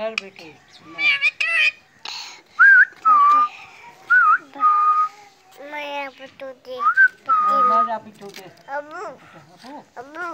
घर बैठे। मैं यहाँ पे टूटी के अबू अबू। अबू।